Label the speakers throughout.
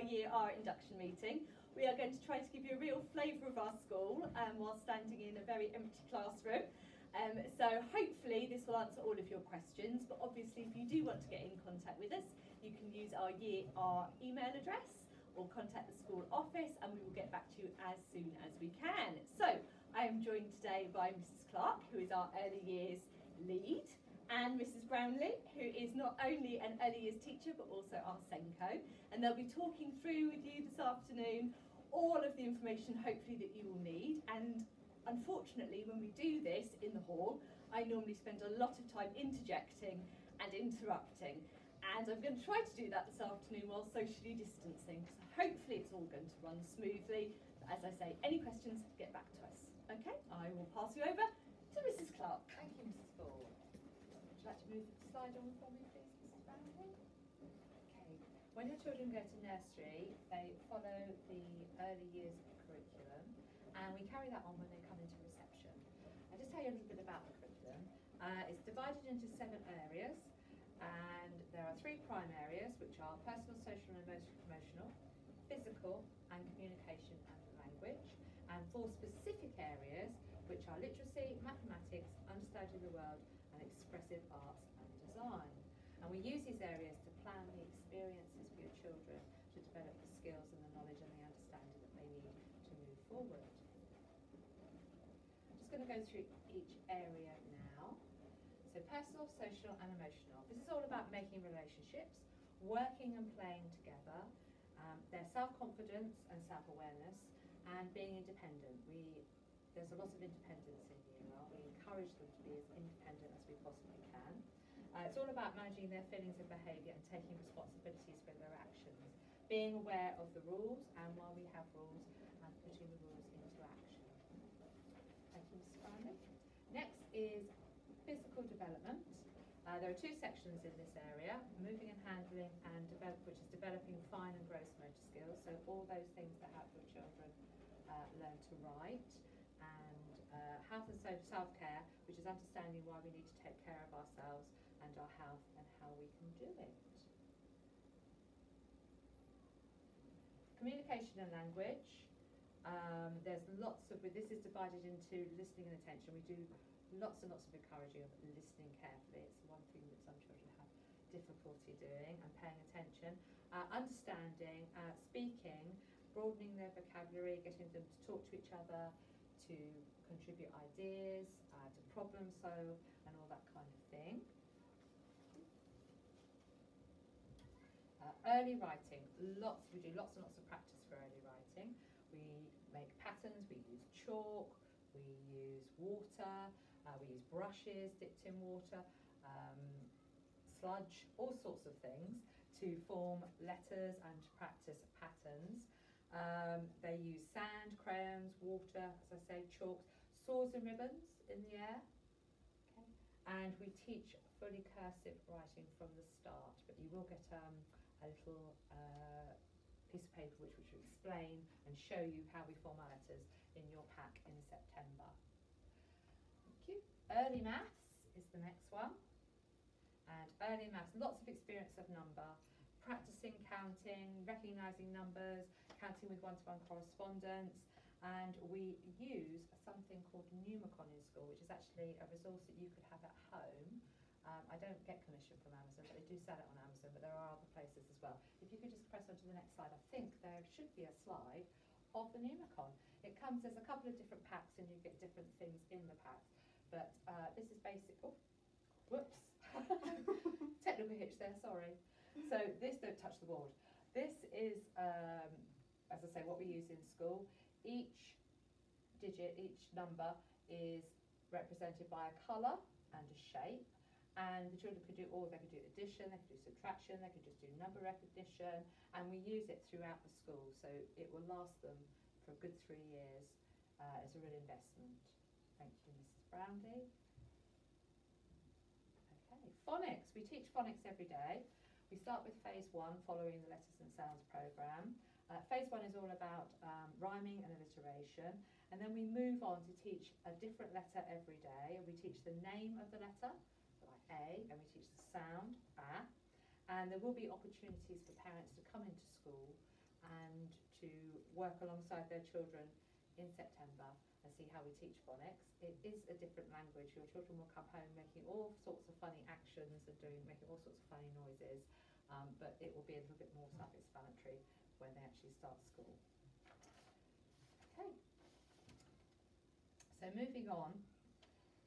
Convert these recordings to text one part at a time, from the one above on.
Speaker 1: our Year R induction meeting. We are going to try to give you a real flavour of our school um, while standing in a very empty classroom. Um, so hopefully this will answer all of your questions, but obviously if you do want to get in contact with us, you can use our Year R email address or contact the school office and we will get back to you as soon as we can. So I am joined today by Mrs Clarke, who is our early years lead, and Mrs Brownlie, who is not only an early years teacher but also our SENCO. And they'll be talking through with you this afternoon all of the information hopefully that you will need. And unfortunately, when we do this in the hall, I normally spend a lot of time interjecting and interrupting. And I'm going to try to do that this afternoon while socially distancing. So hopefully it's all going to run smoothly. But as I say, any questions, get back to us. Okay, I will pass you over to Mrs Clarke.
Speaker 2: Thank you, Mrs Ball. Would you like to slide on for me, please, Mrs Brownlie? Okay. When your children go to nursery, they follow the early years curriculum, and we carry that on when they come into reception. I'll just tell you a little bit about the curriculum. Uh, it's divided into seven areas, and there are three prime areas, which are personal, social, and emotional, physical, and communication and language, and four specific areas, which are literacy, mathematics, understanding the world, expressive arts and design. And we use these areas to plan the experiences for your children to develop the skills and the knowledge and the understanding that they need to move forward. I'm just going to go through each area now. So personal, social and emotional. This is all about making relationships, working and playing together, um, their self-confidence and self-awareness, and being independent. We, there's a lot of independence in encourage them to be as independent as we possibly can. Uh, it's all about managing their feelings and behaviour and taking responsibilities for their actions, being aware of the rules and why we have rules and putting the rules into action. Thank you. Brownlie. Next is physical development. Uh, there are two sections in this area, moving and handling and develop, which is developing fine and gross motor skills, so all those things that help your children uh, learn to write, uh, health and self-care, which is understanding why we need to take care of ourselves and our health and how we can do it. Communication and language. Um, there's lots of, this is divided into listening and attention. We do lots and lots of encouraging of listening carefully. It's one thing that some children have difficulty doing and paying attention. Uh, understanding, uh, speaking, broadening their vocabulary, getting them to talk to each other, to contribute ideas, uh, to problem solve and all that kind of thing. Uh, early writing, lots, we do lots and lots of practice for early writing. We make patterns, we use chalk, we use water, uh, we use brushes dipped in water, um, sludge, all sorts of things to form letters and to practice patterns. Um, they use sand, crayons, water, as I say, chalks, swords and ribbons in the air. Okay. And we teach fully cursive writing from the start, but you will get um, a little uh, piece of paper which, which will explain and show you how we form our letters in your pack in September. Thank you. Early maths is the next one. And early maths, lots of experience of number, practicing counting, recognising numbers, counting with one-to-one -one correspondence, and we use something called Numicon in school, which is actually a resource that you could have at home. Um, I don't get commission from Amazon, but they do sell it on Amazon, but there are other places as well. If you could just press on to the next slide, I think there should be a slide of the Numicon. It comes, there's a couple of different packs and you get different things in the packs, but uh, this is basic, oh, whoops, technical hitch there, sorry. So this, don't touch the board. This is, um, as I say, what we use in school. Each digit, each number is represented by a colour and a shape. And the children could do all, they could do addition, they could do subtraction, they could just do number recognition, and we use it throughout the school, so it will last them for a good three years uh, as a real investment. Thank you, Mrs. Brownlie. Okay, phonics. We teach phonics every day. We start with phase one, following the letters and sounds programme. Uh, phase one is all about um, rhyming and alliteration, and then we move on to teach a different letter every day. And we teach the name of the letter, like A, and we teach the sound, A. And there will be opportunities for parents to come into school and to work alongside their children in September and see how we teach phonics. It is a different language. Your children will come home making all sorts of funny actions and doing making all sorts of funny noises, um, but it will be a little bit more self-explanatory start school. Okay. So moving on,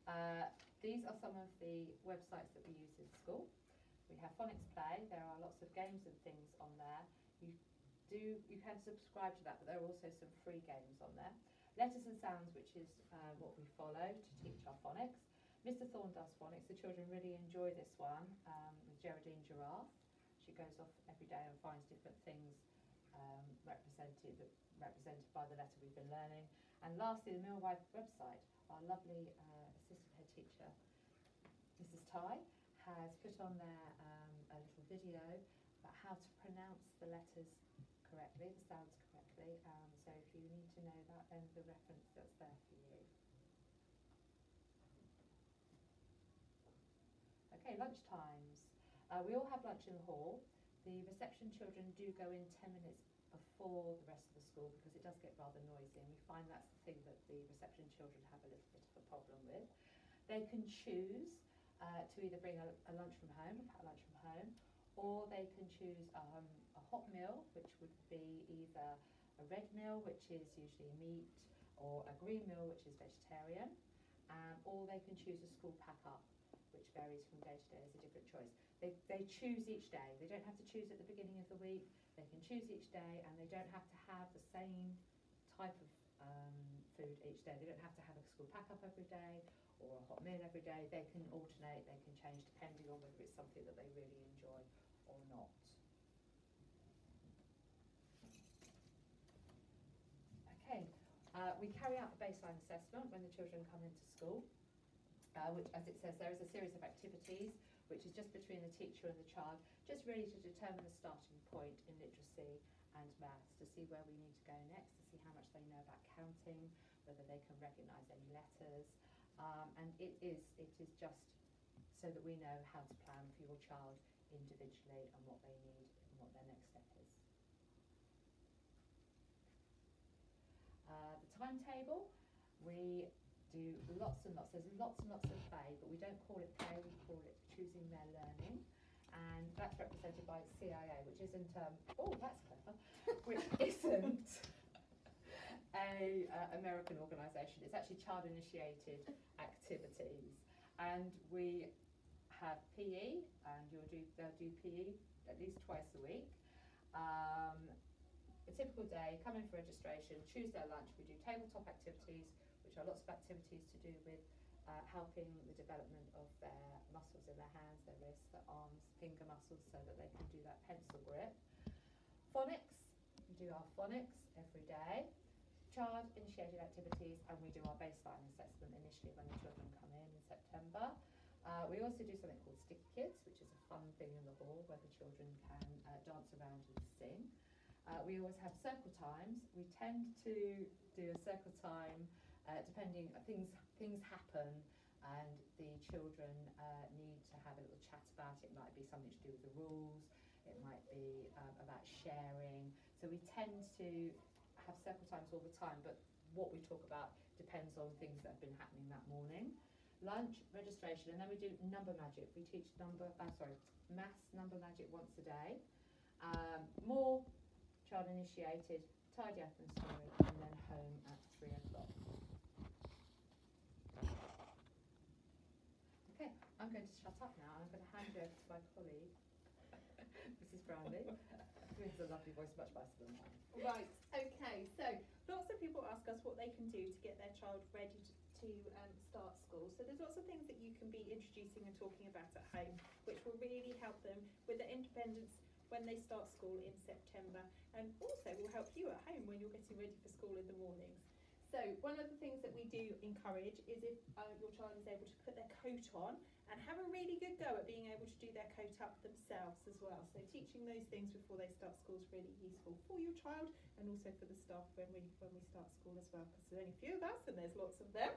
Speaker 2: uh, these are some of the websites that we use in school. We have Phonics Play. There are lots of games and things on there. You do you can subscribe to that, but there are also some free games on there. Letters and Sounds, which is uh, what we follow to teach our phonics. Mr Thorne does phonics. The children really enjoy this one um, with Geraldine Giraffe. She goes off every day and finds different things um, represented represented by the letter we've been learning. And lastly, the Mill Rythe website. Our lovely uh, assistant head teacher, Mrs Ty, has put on there um, a little video about how to pronounce the letters correctly, the sounds correctly. Um, so if you need to know that, then the reference that's there for you. Okay, lunch times. Uh, we all have lunch in the hall. The reception children do go in 10 minutes before the rest of the school because it does get rather noisy and we find that's the thing that the reception children have a little bit of a problem with. They can choose uh, to either bring a, a lunch from home, a packed lunch from home, or they can choose um, a hot meal, which would be either a red meal, which is usually meat, or a green meal, which is vegetarian, um, or they can choose a school pack up, which varies from day to day as a different choice. They, they choose each day. They don't have to choose at the beginning of the week. They can choose each day, and they don't have to have the same type of um, food each day. They don't have to have a school pack up every day or a hot meal every day. They can alternate. They can change depending on whether it's something that they really enjoy or not. Okay, uh, we carry out a baseline assessment when the children come into school, uh, which, as it says, there is a series of activities which is just between the teacher and the child, just really to determine the starting point in literacy and maths, to see where we need to go next, to see how much they know about counting, whether they can recognise any letters, um, and it is it is just so that we know how to plan for your child individually and what they need and what their next step is. Uh, the timetable, we do lots and lots, there's lots and lots of play, but we don't call it play, we call it choosing their learning. And that's represented by CIA, which isn't, um, oh, that's clever, which isn't a uh, American organisation. It's actually child-initiated activities, and we have PE, and you'll do they'll do PE at least twice a week. Um, a typical day, come in for registration, choose their lunch. We do tabletop activities, which are lots of activities to do with uh, helping the development of their muscles in their hands, their wrists, their arms, finger muscles, so that they can do that pencil grip. Phonics, we do our phonics every day. Child initiated activities, and we do our baseline assessment initially when the children come in in September. Uh, we also do something called Stick Kids, which is a fun thing in the hall where the children can uh, dance around and sing. Uh, we always have circle times. We tend to do a circle time uh, depending, things, things happen and the children uh, need to have a little chat about it. It might be something to do with the rules, it might be um, about sharing. So we tend to have circle times all the time, but what we talk about depends on things that have been happening that morning lunch, registration, and then we do number magic. We teach number, uh, sorry, maths number magic once a day. Um, more child initiated, tidy up and story, and then home at three o'clock. Okay, I'm going to shut up now. I'm going to hand you over to my colleague, Mrs. Brownlie, who has a lovely voice, much nicer than mine.
Speaker 1: Right, okay, so lots of people ask us what they can do to get their child ready to to um, start school. So there's lots of things that you can be introducing and talking about at home, which will really help them with their independence when they start school in September, and also will help you at home when you're getting ready for school in the mornings. So one of the things that we do encourage is if uh, your child is able to put their coat on and have a really good go at being able to do their coat up themselves as well. So teaching those things before they start school is really useful for your child and also for the staff when we when we start school as well because there's only a few of us and there's lots of them.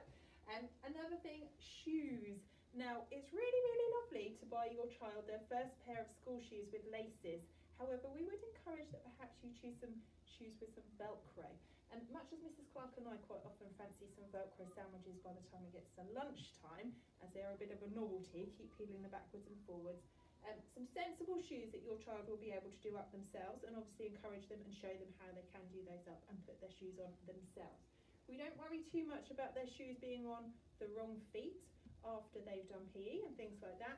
Speaker 1: And another thing, shoes. Now it's really really lovely to buy your child their first pair of school shoes with laces.
Speaker 3: However, we would encourage that perhaps you choose some shoes with some Velcro. And much as Mrs. Clarke and I quite often fancy some Velcro sandwiches by the time we get to lunchtime, as they are a bit of a novelty, keep peeling them backwards and forwards. Um, some sensible shoes that your child will be able to do up themselves and obviously encourage them and show them how they can do those up and put their shoes on themselves. We don't worry too much about their shoes being on the wrong feet after they've done PE and things like that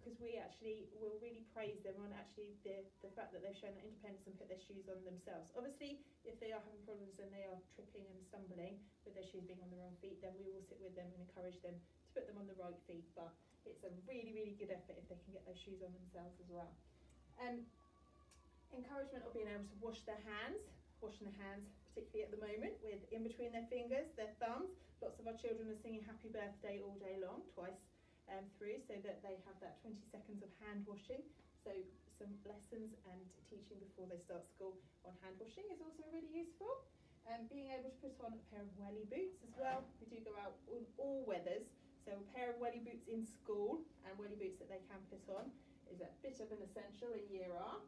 Speaker 3: because um, we actually will really praise them on actually the, the fact that they've shown that independence and put their shoes on themselves. Obviously, if they are having problems and they are tripping and stumbling with their shoes being on the wrong feet, then we will sit with them and encourage them to put them on the right feet. But it's a really, really good effort if they can get those shoes on themselves as well. Um, encouragement of being able to wash their hands, washing their hands particularly at the moment with in between their fingers, their thumbs. Lots of our children are singing happy birthday all day long, twice um, through, so that they have that 20 seconds of hand washing. So some lessons and teaching before they start school on hand washing is also really useful. Um, being able to put on a pair of welly boots as well. We do go out in all weathers, so a pair of welly boots in school and welly boots that they can put on is a bit of an essential in year R.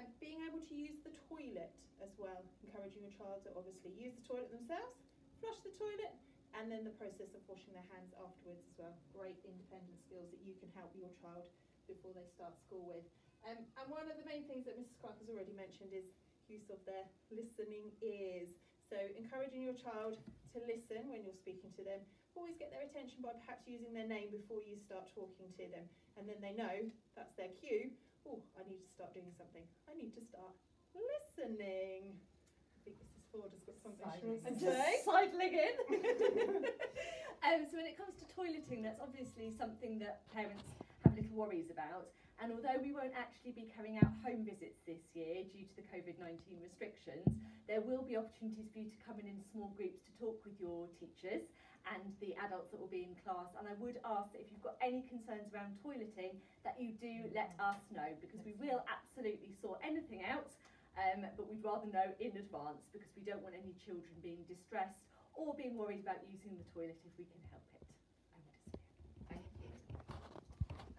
Speaker 3: And being able to use the toilet as well, encouraging a child to obviously use the toilet themselves, flush the toilet, and then the process of washing their hands afterwards as well. Great independent skills that you can help your child before they start school with. Um, and one of the main things that Mrs. Clarke has already mentioned is use of their listening ears. So encouraging your child to listen when you're speaking to them always get their attention by perhaps using their name before you start talking to them. And then they know that's their cue. Oh, I need to start doing something. I need to start listening. I think Mrs. Ford has got something she wants to say.
Speaker 1: sidling in. um, so when it comes to toileting, that's obviously something that parents have little worries about. And although we won't actually be carrying out home visits this year due to the COVID 19 restrictions, there will be opportunities for you to come in in small groups to talk with your teachers and the adults that will be in class. And I would ask that if you've got any concerns around toileting, that you do let us know because we will absolutely sort anything out. Um, but we'd rather know in advance because we don't want any children being distressed or being worried about using the toilet if we can help it.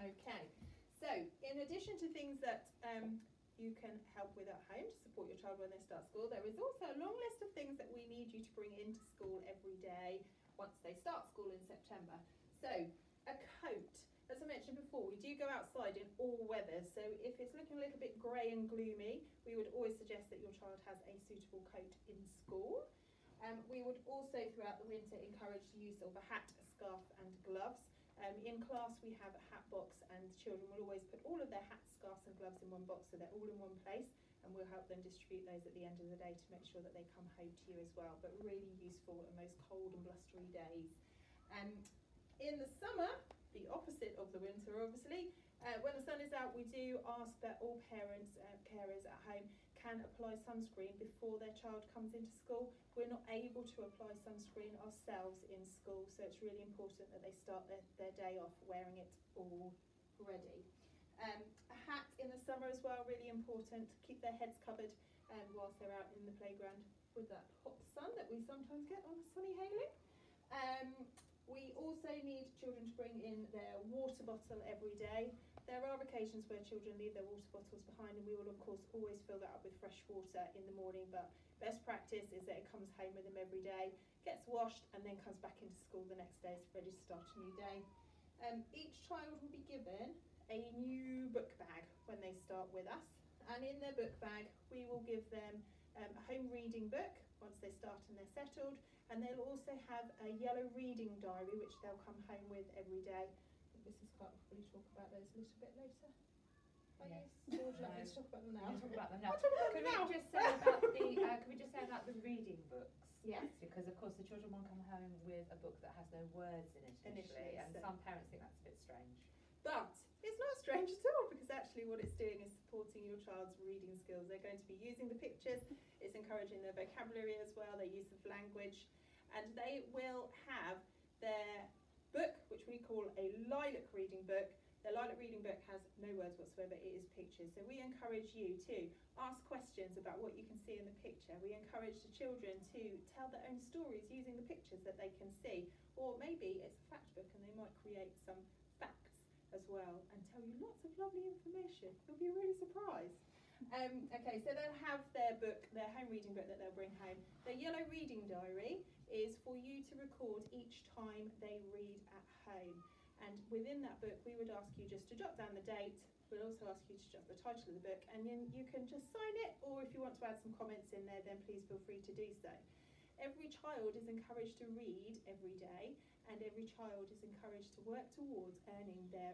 Speaker 3: Okay, so in addition to things that um, you can help with at home to support your child when they start school, there is also a long list of things that we need you to bring into school every day once they start school in September. So, a coat. As I mentioned before, we do go outside in all weather. So, if it's looking a little bit grey and gloomy, we would always suggest that your child has a suitable coat in school. Um, we would also, throughout the winter, encourage the use of a hat, a scarf, and gloves. Um, in class, we have a hat box, and children will always put all of their hats, scarves, and gloves in one box so they're all in one place and we'll help them distribute those at the end of the day to make sure that they come home to you as well. But really useful in those cold and blustery days. Um, in the summer, the opposite of the winter, obviously, uh, when the sun is out, we do ask that all parents, uh, carers at home, can apply sunscreen before their child comes into school. We're not able to apply sunscreen ourselves in school, so it's really important that they start their, their day off wearing it already. Um, a hat in the summer as well, really important to keep their heads covered um, whilst they're out in the playground with that hot sun that we sometimes get on a sunny Hayling. Um, we also need children to bring in their water bottle every day. There are occasions where children leave their water bottles behind and we will of course always fill that up with fresh water in the morning but best practice is that it comes home with them every day, gets washed and then comes back into school the next day, it's ready to start a new day. Um, each child will be given a new book bag when they start with us. And in their book bag, we will give them um, a home reading book once they start and they're settled. And they'll also have a yellow reading diary, which they'll come home with every day. Mrs. Clarke will probably talk about those a little bit later.
Speaker 2: Yes.
Speaker 3: Or would you like me to talk about them now?
Speaker 2: We'll talk about them now.
Speaker 3: I'll about
Speaker 2: Could
Speaker 3: now.
Speaker 2: we just say about the uh, could we just say about the reading books?
Speaker 3: Yes.
Speaker 2: Because of course the children will come home with a book that has no words in it initially,
Speaker 3: Initially,
Speaker 2: and
Speaker 3: so-
Speaker 2: some parents think that's a bit strange.
Speaker 3: But it's not strange at all because actually what it's doing is supporting your child's reading skills. They're going to be using the pictures, it's encouraging their vocabulary as well, their use of language, and they will have their book, which we call a lilac reading book. The lilac reading book has no words whatsoever, it is pictures. So we encourage you to ask questions about what you can see in the picture. We encourage the children to tell their own stories using the pictures that they can see. Or maybe it's a fact book and they might create some as well and tell you lots of lovely information. You'll be really surprised. Um, okay, so they'll have their book, their home reading book that they'll bring home. Their yellow reading diary is for you to record each time they read at home. And within that book, we would ask you just to jot down the date. We'll also ask you to jot the title of the book, and then you can just sign it, or if you want to add some comments in there, then please feel free to do so. Every child is encouraged to read every day, and every child is encouraged to work towards earning their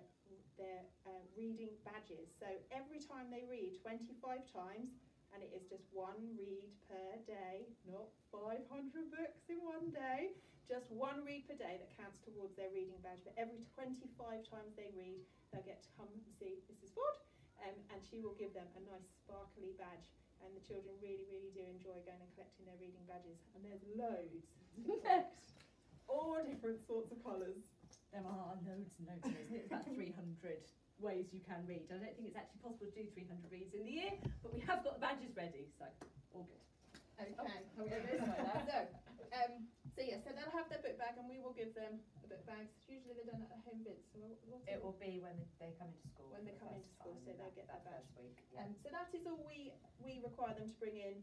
Speaker 3: their uh, reading badges. So every time they read 25 times, and it is just one read per day, not 500 books in one day, just one read per day that counts towards their reading badge. But every 25 times they read, they'll get to come and see Mrs. Ford, um, and she will give them a nice sparkly badge. And the children really, really do enjoy going and collecting their reading badges. And there's loads to collect, all different sorts of colours.
Speaker 1: There are loads and loads, isn't? It's about 300 ways you can read. I don't think it's actually possible to do 300 reads in the year, but we have got the badges ready, so all good.
Speaker 3: Okay, I'll go this way now. So, um, so yeah, so they'll have their book bag, and we will give them the book bags. Usually they're done at the home bits. So what, what
Speaker 2: It will be when they, they come into school.
Speaker 3: When they come into school, so they'll get
Speaker 2: that
Speaker 3: their badge.
Speaker 2: first week. Yeah.
Speaker 3: Um, so that is all we we require them to bring in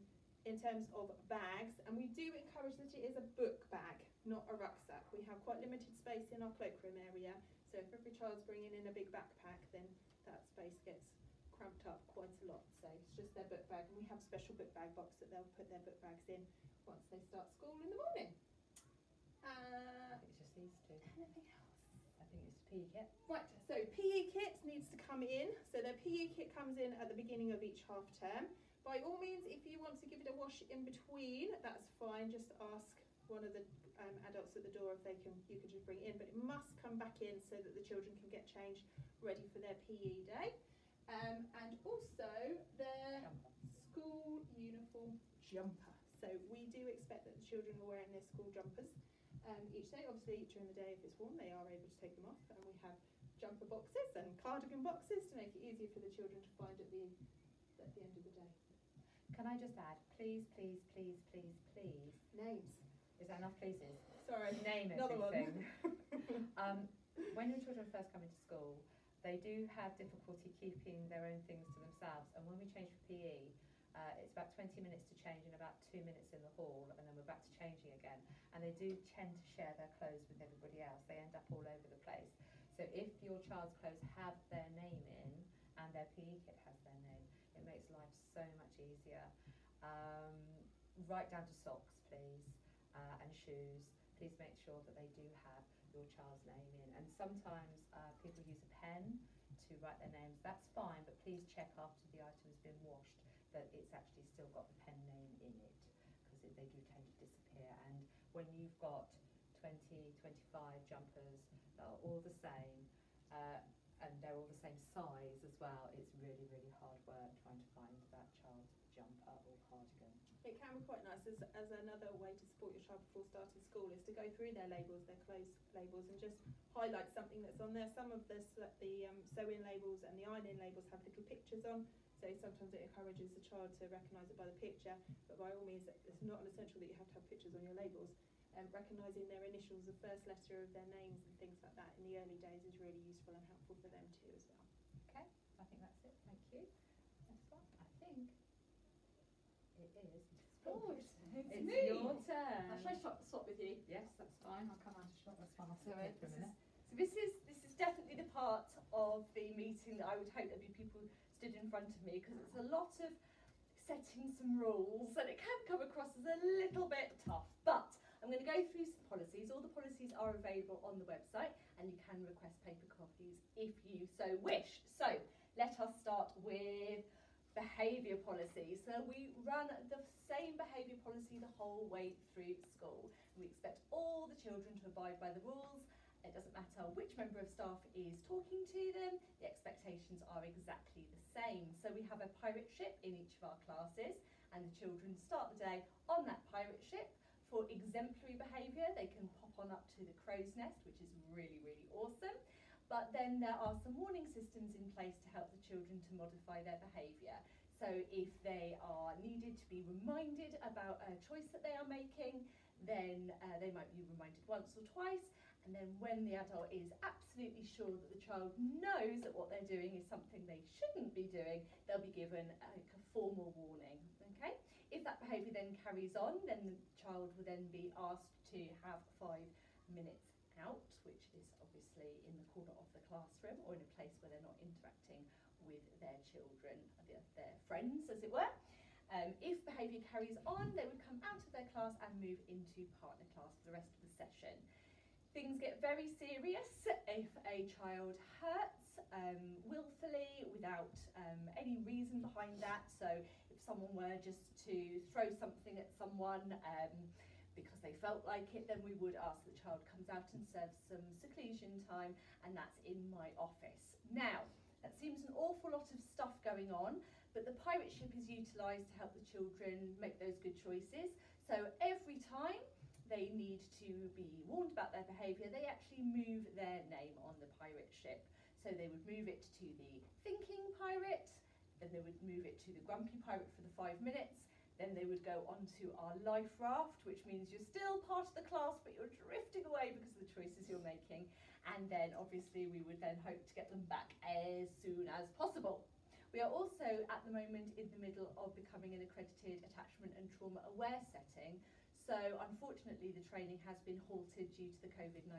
Speaker 3: in terms of bags, and we do encourage that it is a book bag, not a rucksack. We have quite limited space in our cloakroom area, so if every child's bringing in a big backpack, then that space gets cramped up quite a lot. So it's just their book bag, and we have a special book bag box that they'll put their book bags in once they start school in the morning. Uh,
Speaker 2: I think it's just these two.
Speaker 3: anything else?
Speaker 2: I think it's PE kit.
Speaker 3: Right, so PE kit needs to come in. So their PE kit comes in at the beginning of each half term. By all means, if you want to give it a wash in between, that's fine. Just ask one of the um, adults at the door if they can. You can just bring it in, but it must come back in so that the children can get changed, ready for their PE day. Um, and also their
Speaker 2: Jumper.
Speaker 3: school uniform jumper. So we do expect that the children are wearing their school jumpers um, each day. Obviously, during the day, if it's warm, they are able to take them off, and we have jumper boxes and cardigan boxes to make it easier for the children to find at the at the end of the day.
Speaker 2: Can I just add, please, please, please, please, please.
Speaker 3: Names.
Speaker 2: Is that enough pleases?
Speaker 3: Sorry.
Speaker 2: Name
Speaker 3: Another one.
Speaker 2: um, when your children first come into school, they do have difficulty keeping their own things to themselves. And when we change for PE, uh, it's about 20 minutes to change and about two minutes in the hall, and then we're back to changing again. And they do tend to share their clothes with everybody else. They end up all over the place. So if your child's clothes have their name in and their PE kit has their name, it makes life so much easier. Um, right down to socks, please, uh, and shoes. Please make sure that they do have your child's name in. And sometimes uh, people use a pen to write their names. That's fine, but please check after the item's been washed that it's actually still got the pen name in it because they do tend to disappear. And when you've got 20, 25 jumpers that are all the same uh, and they're all the same size as well, it's really, really hard work trying to find that child's jumper or cardigan.
Speaker 3: It can be quite nice as, as another way to support your child before starting school is to go through their labels, their clothes labels, and just highlight something that's on there. Some of the, s- the um, sew-in labels and the iron-in labels have little pictures on, so sometimes it encourages the child to recognise it by the picture. But by all means, it's not essential that you have to have pictures on your labels. Um, recognising their initials, the first letter of their names, and things like that in the early days is really useful and helpful for them too as well.
Speaker 2: Okay, I think that's it. Thank you. Next one. I think it is.
Speaker 1: It's
Speaker 2: It's
Speaker 1: me.
Speaker 2: your turn.
Speaker 1: Shall I swap, swap with you?
Speaker 2: Yes, that's fine. I'll come out and shop. That's fine. I'll sit for a
Speaker 1: this
Speaker 2: minute.
Speaker 1: So this is this is definitely the part of the meeting that I would hope there'd be people stood in front of me because it's a lot of setting some rules and it can come across as a little bit tough. But I'm going to go through some policies. All the policies are available on the website and you can request paper copies if you so wish. So let us start with behaviour policy. So we run the behaviour policy the whole way through school. We expect all the children to abide by the rules. It doesn't matter which member of staff is talking to them, the expectations are exactly the same. So we have a pirate ship in each of our classes, and the children start the day on that pirate ship. For exemplary behaviour, they can pop on up to the crow's nest, which is really, really awesome. But then there are some warning systems in place to help the children to modify their behaviour. So if they are needed to be reminded about a choice that they are making, then uh, they might be reminded once or twice. And then when the adult is absolutely sure that the child knows that what they're doing is something they shouldn't be doing, they'll be given a, a formal warning. Okay? If that behaviour then carries on, then the child will then be asked to have five minutes out, which is obviously in the corner of the classroom or in a place where they're not interacting with their children, their, their friends, as it were. Um, if behaviour carries on, they would come out of their class and move into partner class for the rest of the session. Things get very serious if a child hurts um, willfully without um, any reason behind that. So, if someone were just to throw something at someone um, because they felt like it, then we would ask the child comes out and serves some seclusion time, and that's in my office. Now, that seems an awful lot of stuff going on, but the pirate ship is utilised to help the children make those good choices. So every time they need to be warned about their behaviour, they actually move their name on the pirate ship. So they would move it to the thinking pirate, then they would move it to the grumpy pirate for the five minutes, then they would go onto our life raft, which means you're still part of the class, but you're drifting away because of the choices you're making. And then obviously we would then hope to get them back as soon as possible. We are also at the moment in the middle of becoming an accredited attachment and trauma aware setting. So unfortunately, the training has been halted due to the COVID-19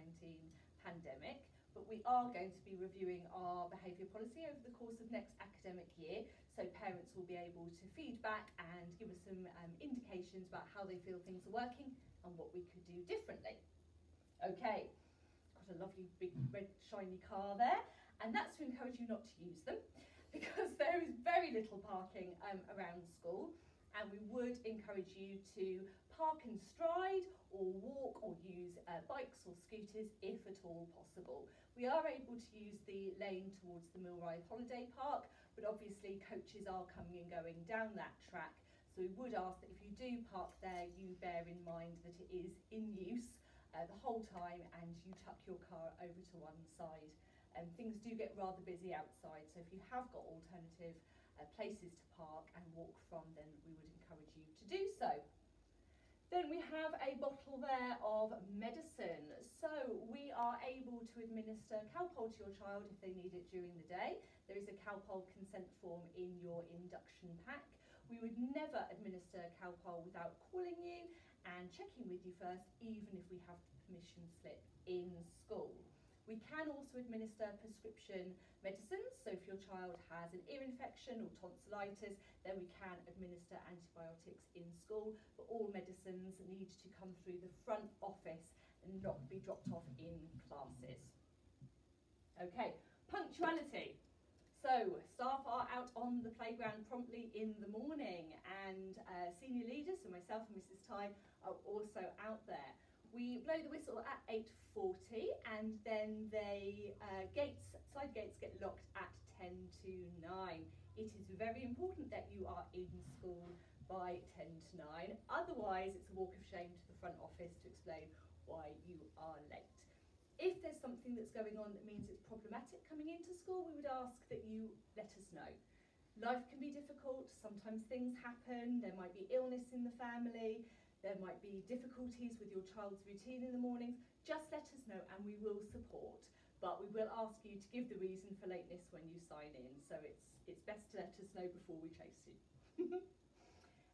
Speaker 1: pandemic, but we are going to be reviewing our behaviour policy over the course of next academic year. So parents will be able to feedback and give us some um, indications about how they feel things are working and what we could do differently. Okay, got a lovely big red shiny car there, and that's to encourage you not to use them because there is very little parking um, around school and we would encourage you to park and stride or walk or use uh, bikes or scooters if at all possible. We are able to use the lane towards the Mill Rythe Holiday Park, but obviously coaches are coming and going down that track. So we would ask that if you do park there, you bear in mind that it is in use uh, the whole time and you tuck your car over to one side. Um, things do get rather busy outside, so if you have got alternative uh, places to park and walk from, then we would encourage you to do so. Then we have a bottle there of medicine. So we are able to administer Calpol to your child if they need it during the day. There is a Calpol consent form in your induction pack. We would never administer Calpol without calling you and checking with you first, even if we have the permission slip in school. We can also administer prescription medicines. So if your child has an ear infection or tonsillitis, then we can administer antibiotics in school. But all medicines need to come through the front office and not be dropped off in classes. Okay, punctuality. So staff are out on the playground promptly in the morning and uh, senior leaders, so myself and Mrs Ty, are also out there. We blow the whistle at 8.40 and then the uh, gates, side gates get locked at 10 to 9. It is very important that you are in school by 10 to 9. Otherwise, it's a walk of shame to the front office to explain why you are late. If there's something that's going on that means it's problematic coming into school, we would ask that you let us know. Life can be difficult, sometimes things happen, there might be illness in the family, there might be difficulties with your child's routine in the mornings, just let us know and we will support. But we will ask you to give the reason for lateness when you sign in. So it's, it's best to let us know before we chase you.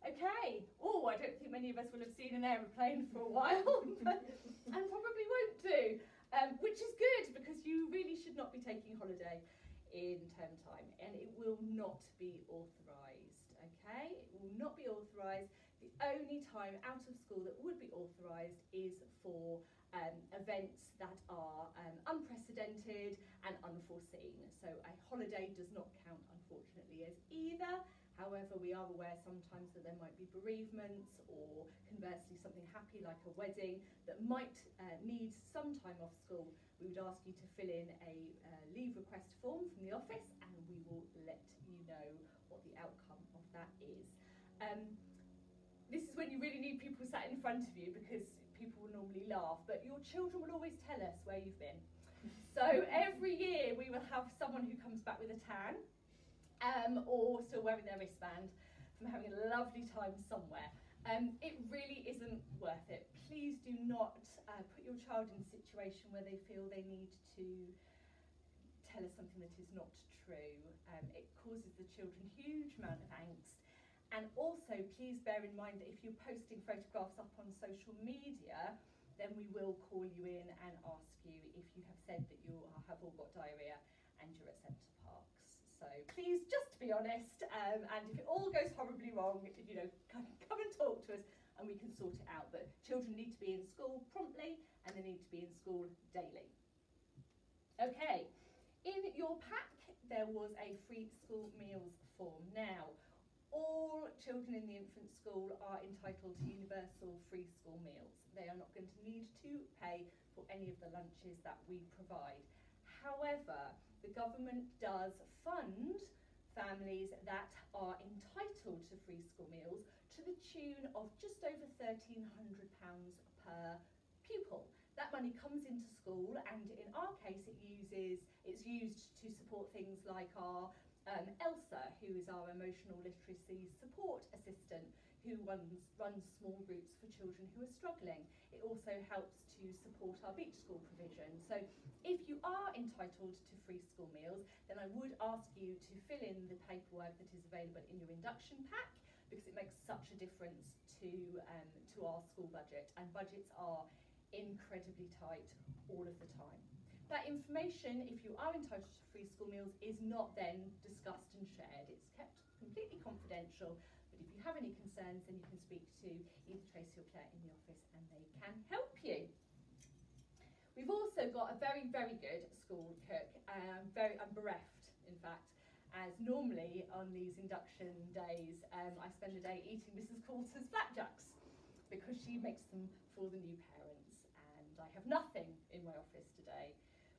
Speaker 1: okay. Oh, I don't think many of us will have seen an aeroplane for a while, and probably won't do, um, which is good because you really should not be taking holiday in term time and it will not be authorised. Okay, it will not be authorised only time out of school that would be authorised is for um, events that are um, unprecedented and unforeseen. So a holiday does not count, unfortunately, as either. However, we are aware sometimes that there might be bereavements or conversely something happy like a wedding that might uh, need some time off school. We would ask you to fill in a uh, leave request form from the office and we will let you know what the outcome of that is. Um, this is when you really need people sat in front of you because people will normally laugh, but your children will always tell us where you've been. So every year we will have someone who comes back with a tan um, or still wearing their wristband from having a lovely time somewhere. Um, it really isn't worth it. Please do not uh, put your child in a situation where they feel they need to tell us something that is not true. Um, it causes the children huge amount of angst. And also, please bear in mind that if you're posting photographs up on social media, then we will call you in and ask you if you have said that you have all got diarrhea and you're at Center Parcs. So please just be honest, um, and if it all goes horribly wrong, you know, come, come and talk to us and we can sort it out. But children need to be in school promptly and they need to be in school daily. Okay, in your pack there was a free school meals form. Now, all children in the infant school are entitled to universal free school meals. They are not going to need to pay for any of the lunches that we provide. However, the government does fund families that are entitled to free school meals to the tune of just over £1,300 per pupil. That money comes into school and in our case it uses it's used to support things like our um, Elsa, who is our emotional literacy support assistant, who runs, runs small groups for children who are struggling. It also helps to support our beach school provision. So if you are entitled to free school meals, then I would ask you to fill in the paperwork that is available in your induction pack because it makes such a difference to, um, to our school budget and budgets are incredibly tight all of the time. That information, if you are entitled to free school meals, is not then discussed and shared. It's kept completely confidential. But if you have any concerns, then you can speak to either Tracy or Claire in the office and they can help you. We've also got a very, very good school cook, um, very, I'm bereft, in fact, as normally on these induction days, um, I spend a day eating Mrs. Coulter's flapjacks because she makes them for the new parents. And I have nothing in my office today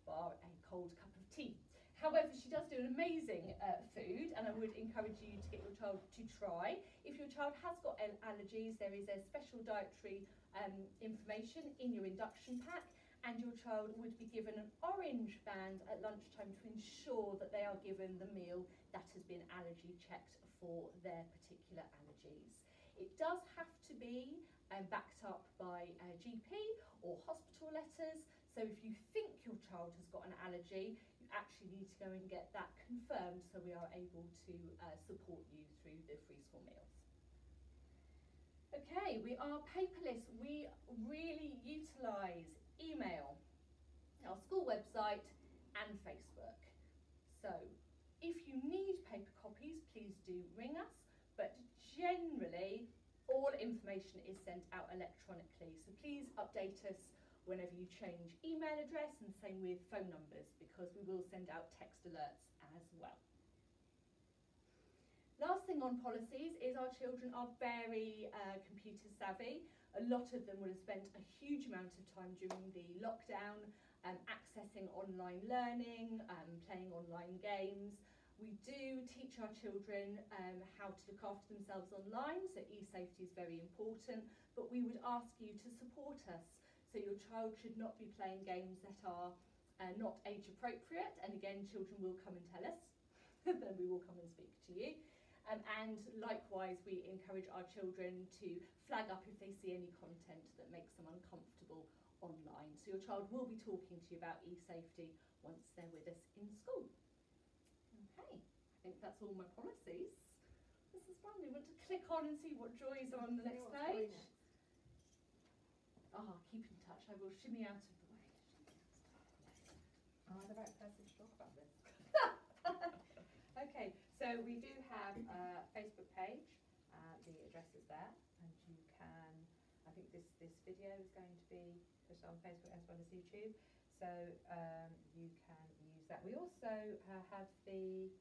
Speaker 1: bar a cold cup of tea. However, she does do an amazing uh, food, and I would encourage you to get your child to try. If your child has got allergies, there is a special dietary um, information in your induction pack, and your child would be given an orange band at lunchtime to ensure that they are given the meal that has been allergy checked for their particular allergies. It does have to be um, backed up by a GP or hospital letters, so if you think your child has got an allergy, you actually need to go and get that confirmed so we are able to uh, support you through the free school meals. Okay, we are paperless. We really utilise email, our school website and Facebook. So if you need paper copies, please do ring us, but generally all information is sent out electronically. So please update us whenever you change email address and same with phone numbers because we will send out text alerts as well. Last thing on policies is our children are very uh, computer savvy. A lot of them would have spent a huge amount of time during the lockdown um, accessing online learning, um, playing online games. We do teach our children um, how to look after themselves online, so e-safety is very important, but we would ask you to support us so your child should not be playing games that are uh, not age appropriate. And again, children will come and tell us, then we will come and speak to you. Um, and likewise, we encourage our children to flag up if they see any content that makes them uncomfortable online. So your child will be talking to you about e-safety once they're with us in school. Okay, I think that's all my policies. This is fun. We want to click on and see what joys are on the next page. Ah, oh, keep in touch. I will shimmy out of the way.
Speaker 2: Am I the right person to talk about this? okay, so we do have a Facebook page. Uh, the address is there, and you can. I think this this video is going to be put on Facebook as well as YouTube, so um, you can use that. We also uh, have the.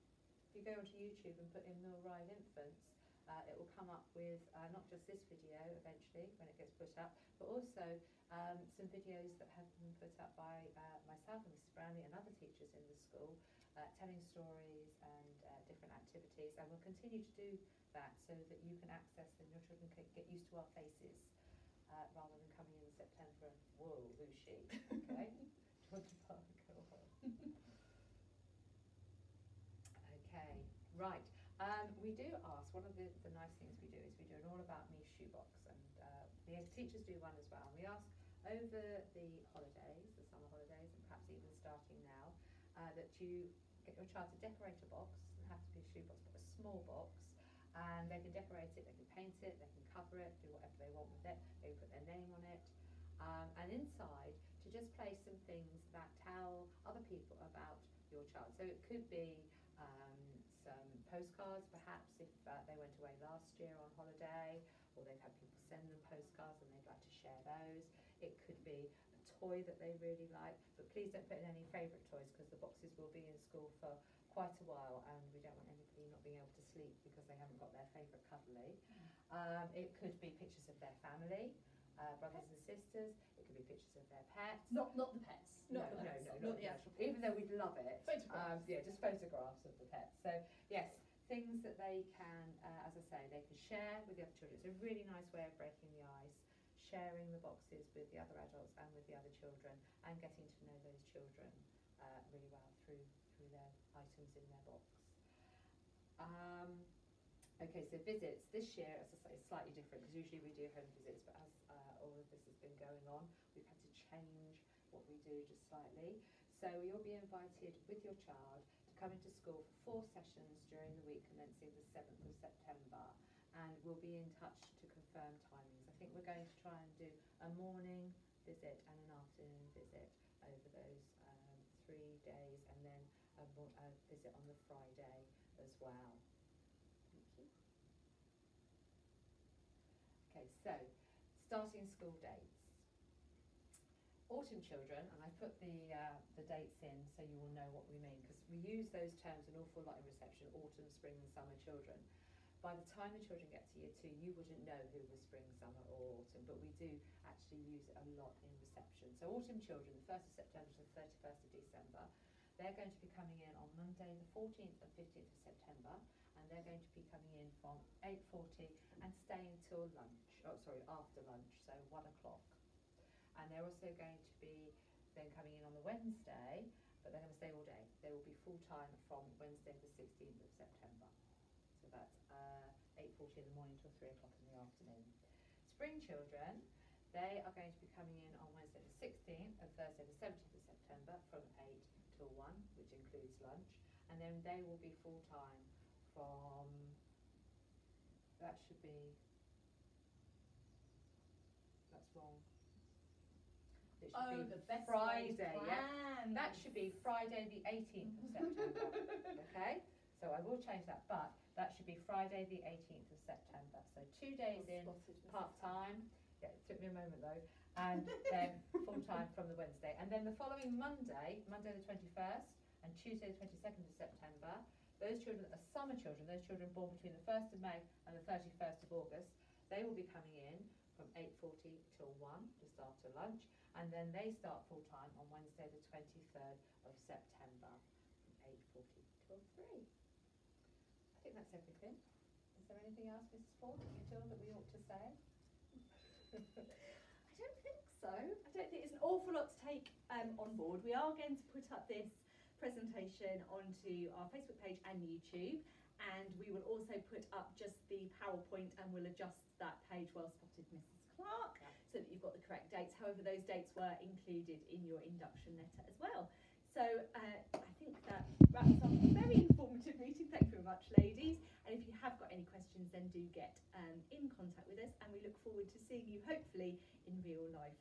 Speaker 2: If you go onto YouTube and put in Rythe Infants, uh, it will come up with uh, not just this video eventually when it gets put up, but also um, some videos that have been put up by uh, myself and Mrs Brownlie and other teachers in the school, uh, telling stories and uh, different activities. And we'll continue to do that so that you can access them, your children can get used to our faces uh, rather than coming in September and, whoa, who's she? Okay? okay, right. We do ask, one of the, the nice things we do is we do an all about me shoebox and uh, the teachers do one as well. And we ask over the holidays, the summer holidays and perhaps even starting now, uh, that you get your child to decorate a box, it doesn't to be a shoebox but a small box and they can decorate it, they can paint it, they can cover it, do whatever they want with it, they can put their name on it. Um, and inside to just place some things that tell other people about your child. So it could be um, some postcards, perhaps if uh, they went away last year on holiday, or they've had people send them postcards and they'd like to share those. It could be a toy that they really like, but please don't put in any favourite toys because the boxes will be in school for quite a while and we don't want anybody not being able to sleep because they haven't got their favourite cuddly. Um, it could be pictures of their family, uh, brothers and sisters. It could be pictures of their pets.
Speaker 1: Not not the pets.
Speaker 2: No,
Speaker 3: Not the
Speaker 2: no,
Speaker 3: pets,
Speaker 2: no,
Speaker 3: not
Speaker 2: not
Speaker 3: the actual
Speaker 2: Even though we'd love it. Um,
Speaker 3: Photographs.
Speaker 2: yeah, just photographs of the pets. So yes, things that they can, uh, as I say, they can share with the other children. It's a really nice way of breaking the ice, sharing the boxes with the other adults and with the other children, and getting to know those children uh, really well through through their items in their box. Um, okay, so visits this year, as I say, is slightly different because usually we do home visits, but as uh, all of this has been going on, we've had to change what we do just slightly. So you'll be invited with your child to come into school for four sessions during the week commencing the 7th of September and we'll be in touch to confirm timings. I think we're going to try and do a morning visit and an afternoon visit over those um, three days and then a, a visit on the Friday as well. Thank you. Okay, so starting school dates. Autumn children, and I put the uh, the dates in so you will know what we mean because we use those terms an awful lot in reception. Autumn, spring, and summer children. By the time the children get to year two, you wouldn't know who was spring, summer, or autumn, but we do actually use it a lot in reception. So autumn children, the first of September to the thirty first of December, they're going to be coming in on Monday, the fourteenth and fifteenth of September, and they're going to be coming in from eight forty and staying till lunch. Oh, sorry, after lunch, so one o'clock and they're also going to be then coming in on the Wednesday, but they're going to stay all day. They will be full time from Wednesday the 16th of September. So that's uh, 8.40 in the morning till 3 o'clock in the afternoon. Spring children, they are going to be coming in on Wednesday the 16th and Thursday the 17th of September from 8 till 1, which includes lunch. And then they will be full time from, that should be, wrong. It should
Speaker 1: Oh,
Speaker 2: be
Speaker 1: the best
Speaker 2: Friday, yeah. That should be Friday the 18th of September. okay? So I will change that, but that should be Friday the 18th of September. So two days in, part time. Yeah, it took me a moment though. And then full time from the Wednesday. And then the following Monday, Monday the 21st, and Tuesday the 22nd of September, those children that are summer children, those children born between the 1st of May and the 31st of August, they will be coming in from 8.40 till 1, just after lunch. And then they start full time on Wednesday the 23rd of September from 8.40 till 3. I think that's everything. Is there anything else, Mrs. Ford, that you feel that we ought to say?
Speaker 1: I don't think so. I don't think it's an awful lot to take um, on board. We are going to put up this presentation onto our Facebook page and YouTube, and we will also put up just the PowerPoint and we'll adjust that page well spotted, Mrs. Clarke,
Speaker 2: Yeah.
Speaker 1: so that you've got the correct dates. However, those dates were included in your induction letter as well. So uh, I think that wraps up a very informative meeting. Thank you very much, ladies. And if you have got any questions, then do get um, in contact with us, and we look forward to seeing you hopefully in real life